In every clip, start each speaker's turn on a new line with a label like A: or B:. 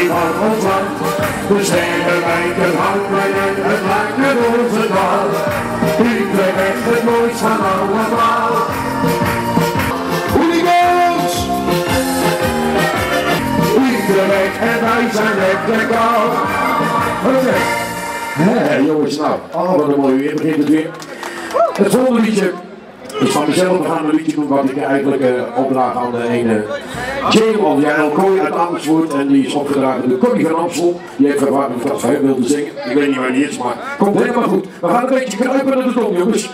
A: het hartje van ons land. De sterren wijken houden en het lijkt met onze dal. Utrecht, het mooist van allemaal. Hooligans! Utrecht en wij zijn echt de kou. Oké. Hé, jongens, nou, wat een mooi weer, begint het weer. Het volgende liedje is van mezelf. We gaan een liedje doen wat ik eigenlijk uh, opdraag aan de ene James Jij Kooi uit Amersfoort. En die is opgedragen door Connie van Amstel. Die heeft ik dat hem wilde zingen. Ik weet niet waar die is, maar komt helemaal goed. We gaan een beetje kruipen naar de tong, jongens.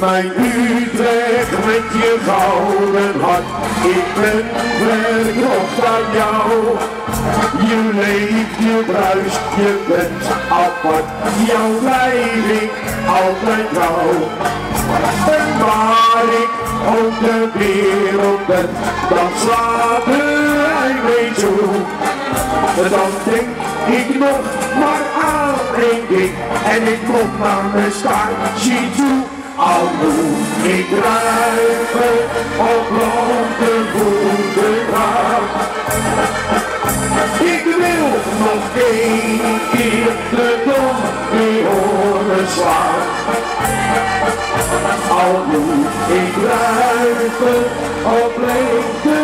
A: Mijn Utrecht met je gouden hart, ik ben verkocht aan jou. Je leeft, je bruist, je bent apart, jouw leiding altijd trouw. En waar ik op de wereld ben, dan slaat hij mee toe. Dan denk ik nog maar aan één ding, en ik kom naar mijn staartje toe. Al ik kruipen op blonde gaan. Ik wil nog één keer de dom die horen slaan. Al ik kruipen op blonde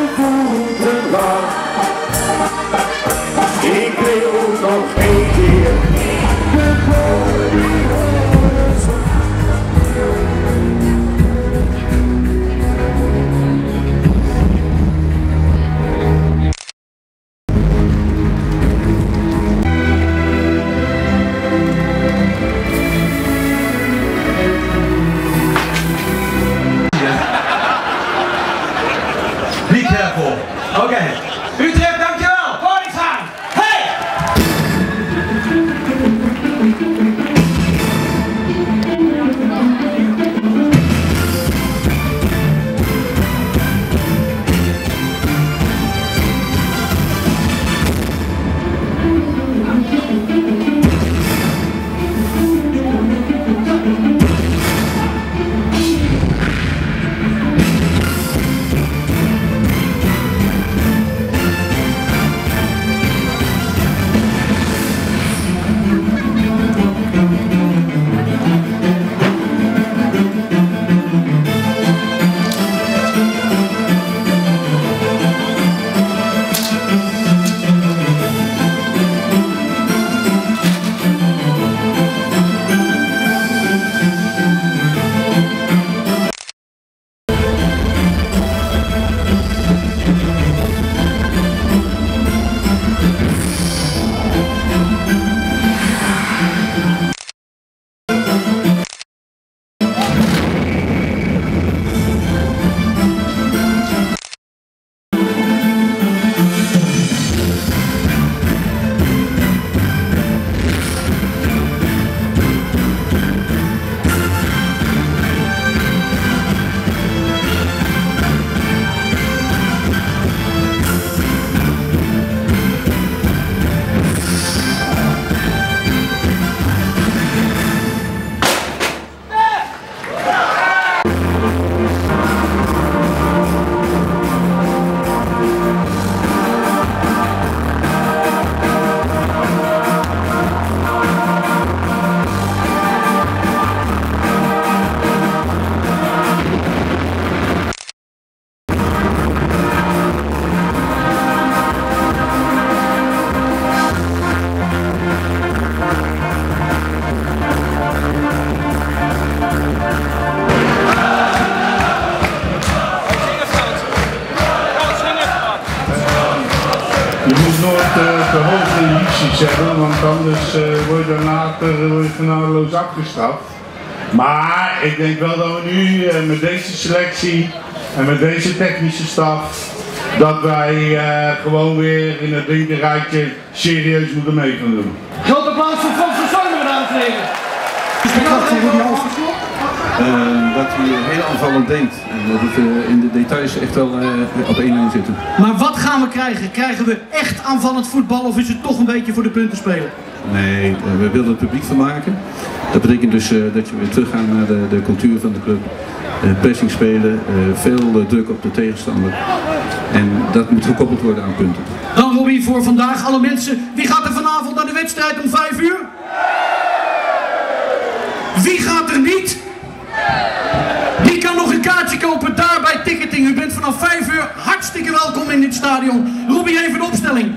B: nooit uh, te hoge illusies hebben, want anders uh, word je daarna genadeloos afgestraft. Maar ik denk wel dat we nu uh, met deze selectie en met deze technische staf, dat wij gewoon weer in het linkerrijtje serieus moeten mee gaan doen.
C: Grote applaus voor Frans van Zomer, dames en heren.
D: Uh, dat hij heel aanvallend denkt. En dat het uh, in de details echt wel uh, op één lijn zitten.
C: Maar wat gaan we krijgen? Krijgen we echt aanvallend voetbal of is het toch een beetje voor de punten spelen?
D: Nee, we willen het publiek van maken. Dat betekent dus dat je weer teruggaat naar de, de cultuur van de club. pressing spelen, veel druk op de tegenstander. En dat moet gekoppeld worden aan punten.
C: Dan Robbie voor vandaag. Alle mensen, wie gaat er vanavond naar de wedstrijd om 5 uur? Welkom in dit stadion. Robbie, even de opstelling.